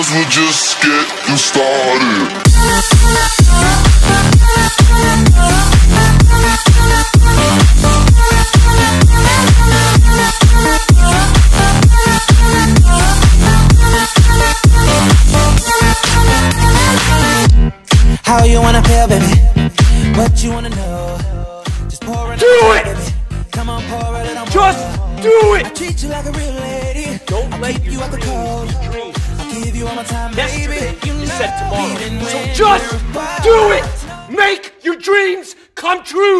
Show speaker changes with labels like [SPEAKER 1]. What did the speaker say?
[SPEAKER 1] cause we're just getting started.
[SPEAKER 2] How you wanna feel, baby? What you wanna know? Just pour it
[SPEAKER 3] Do
[SPEAKER 2] on,
[SPEAKER 3] it!
[SPEAKER 2] baby. Come on, pour it on.
[SPEAKER 3] Just do
[SPEAKER 2] I
[SPEAKER 3] it!
[SPEAKER 2] treat you like a real lady.
[SPEAKER 3] Don't
[SPEAKER 2] I
[SPEAKER 3] let
[SPEAKER 2] keep you out the
[SPEAKER 3] dreams,
[SPEAKER 2] cold.
[SPEAKER 3] Yesterday,
[SPEAKER 2] you
[SPEAKER 3] said tomorrow. So just do it! Make your dreams come true!